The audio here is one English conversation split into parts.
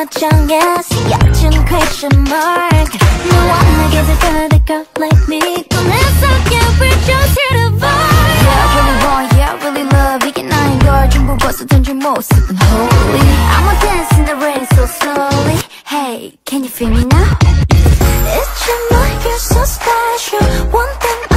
표정에 쓰여진 question mark 너와 내게 될 girl like me 꿈에서 깨울 just hit a vibe Yeah, I really want, yeah, I really love 이게 나인 걸 전부 벗어던 줄 모습은 holy I'ma dance in the rain so slowly Hey, can you feel me now? It's your night, you're so special One thing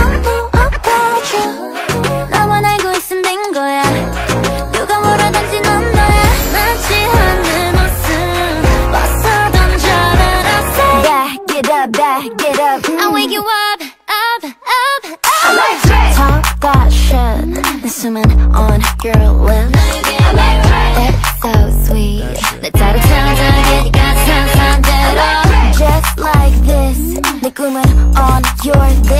Get up, back, get up. Hmm. I wake you up, up, up, up. I like Drake. Talk that shit. The swimming on your lips. I like Drake. That's so sweet. The out of town, I get got some, some, oh. Just like this. The glimmering on your lips.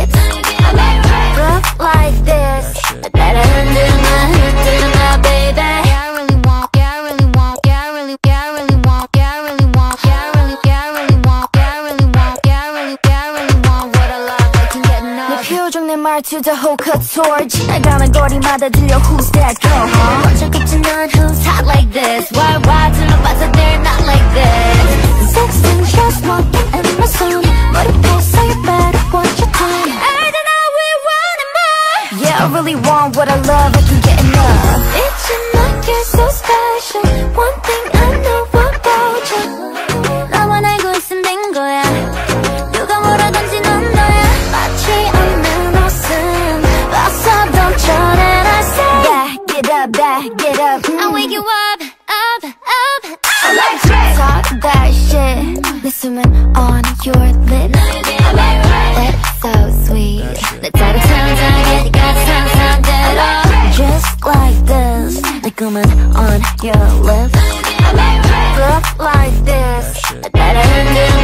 표정 내 말투 다 호cut sword 지나가는 거리마다 들려 Who's that girl, huh? 먼저 끝은 넌 who's hot like this Why, why 둘 that shit. Listening on your lips. That's so sweet. Let's have a time, time, got time, time, that all. Just like this Like woman on your lips. Look like this. That I